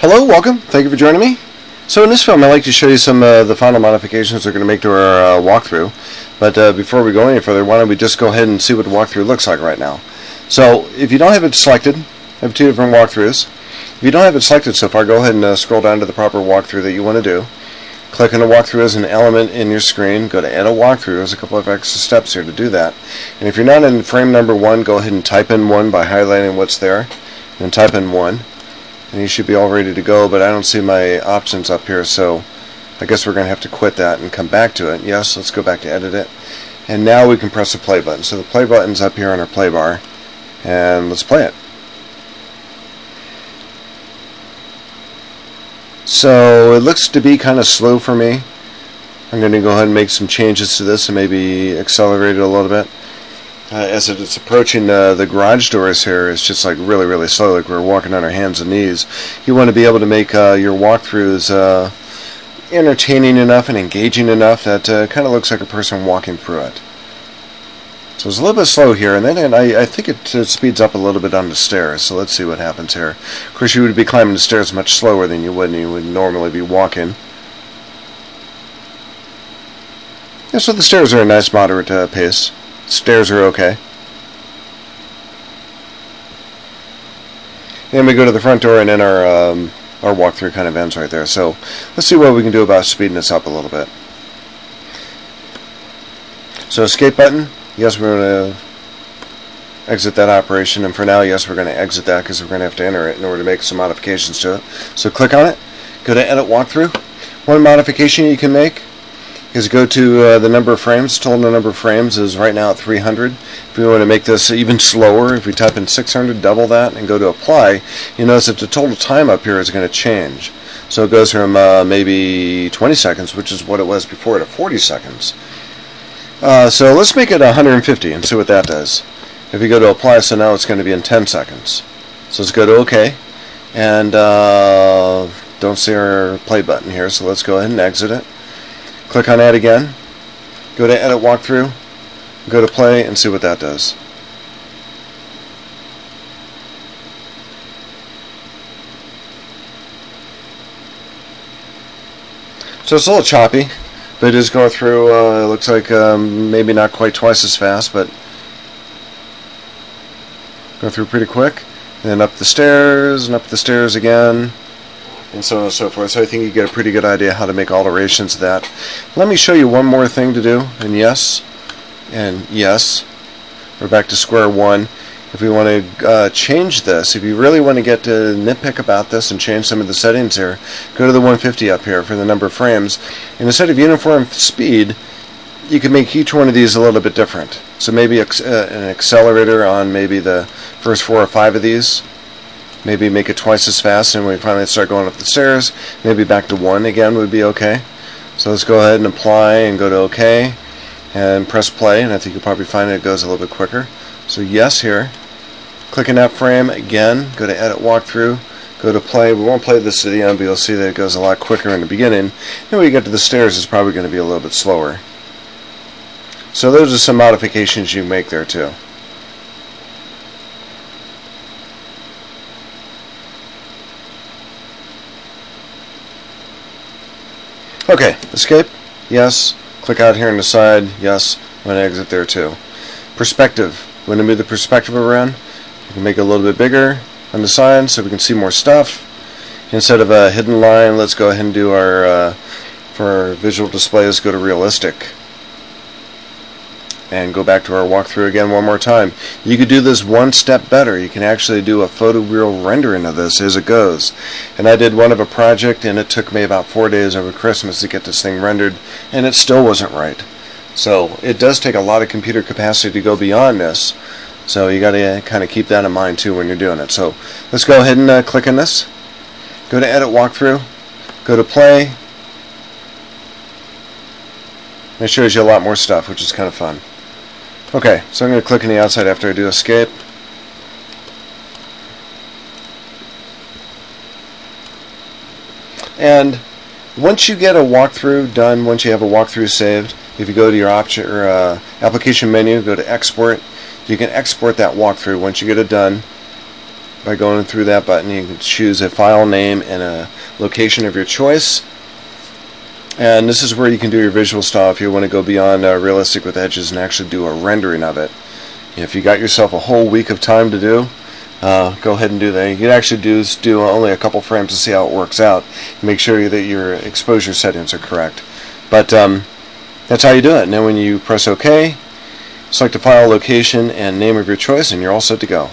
Hello, welcome. Thank you for joining me. So in this film, I'd like to show you some of uh, the final modifications we're going to make to our uh, walkthrough. But uh, before we go any further, why don't we just go ahead and see what the walkthrough looks like right now. So if you don't have it selected, I have two different walkthroughs. If you don't have it selected so far, go ahead and uh, scroll down to the proper walkthrough that you want to do. Click on the walkthrough as an element in your screen. Go to Edit Walkthrough. There's a couple of extra steps here to do that. And if you're not in frame number one, go ahead and type in one by highlighting what's there. And type in one and you should be all ready to go but I don't see my options up here so I guess we're gonna have to quit that and come back to it. Yes let's go back to edit it. And now we can press the play button. So the play button's up here on our play bar and let's play it. So it looks to be kind of slow for me. I'm going to go ahead and make some changes to this and maybe accelerate it a little bit uh, as it's approaching uh, the garage doors here, it's just like really, really slow, like we're walking on our hands and knees. You want to be able to make uh, your walkthroughs uh, entertaining enough and engaging enough that uh, kind of looks like a person walking through it. So it's a little bit slow here, and then and I, I think it, it speeds up a little bit on the stairs. So let's see what happens here. Of course, you would be climbing the stairs much slower than you would, you would normally be walking. Yeah, so the stairs are a nice moderate uh, pace. Stairs are okay. And we go to the front door and then our um, our walkthrough kind of ends right there. So let's see what we can do about speeding this up a little bit. So escape button, yes we're going to exit that operation and for now yes we're going to exit that because we're going to have to enter it in order to make some modifications to it. So click on it, go to edit walkthrough. One modification you can make is go to uh, the number of frames. Total number of frames is right now at 300. If we want to make this even slower, if we type in 600, double that, and go to apply, you notice that the total time up here is going to change. So it goes from uh, maybe 20 seconds, which is what it was before, to 40 seconds. Uh, so let's make it 150 and see what that does. If you go to apply, so now it's going to be in 10 seconds. So let's go to OK. And uh, don't see our play button here, so let's go ahead and exit it. Click on Add again. Go to Edit Walkthrough. Go to Play and see what that does. So it's a little choppy, but it is going through, uh, it looks like um, maybe not quite twice as fast, but go through pretty quick. And then up the stairs, and up the stairs again and so on and so forth. So I think you get a pretty good idea how to make alterations to that. Let me show you one more thing to do, and yes, and yes, we're back to square one. If we want to uh, change this, if you really want to get to nitpick about this and change some of the settings here, go to the 150 up here for the number of frames. And instead of uniform speed, you can make each one of these a little bit different. So maybe uh, an accelerator on maybe the first four or five of these, maybe make it twice as fast and we finally start going up the stairs. Maybe back to one again would be okay. So let's go ahead and apply and go to OK and press play and I think you'll probably find it goes a little bit quicker. So yes here. Click in that frame again. Go to edit walkthrough. Go to play. We won't play this to the end but you'll see that it goes a lot quicker in the beginning. And when you get to the stairs it's probably going to be a little bit slower. So those are some modifications you make there too Okay, escape, yes. Click out here on the side, yes. I'm going to exit there too. Perspective. We want to move the perspective around. You can make it a little bit bigger on the side so we can see more stuff. Instead of a hidden line, let's go ahead and do our, uh, for our visual display, let's go to realistic and go back to our walkthrough again one more time. You could do this one step better. You can actually do a photoreal rendering of this as it goes. And I did one of a project and it took me about four days over Christmas to get this thing rendered and it still wasn't right. So it does take a lot of computer capacity to go beyond this. So you got to kind of keep that in mind too when you're doing it. So let's go ahead and uh, click on this. Go to edit walkthrough. Go to play. It shows you a lot more stuff, which is kind of fun. Okay, so I'm going to click on the outside after I do escape. And once you get a walkthrough done, once you have a walkthrough saved, if you go to your option or uh, application menu, go to export, you can export that walkthrough once you get it done by going through that button. You can choose a file name and a location of your choice. And this is where you can do your visual style if you want to go beyond uh, realistic with edges and actually do a rendering of it. If you got yourself a whole week of time to do, uh, go ahead and do that. You can actually do do only a couple frames to see how it works out. Make sure that your exposure settings are correct. But um, that's how you do it. Then when you press OK, select a file location and name of your choice, and you're all set to go.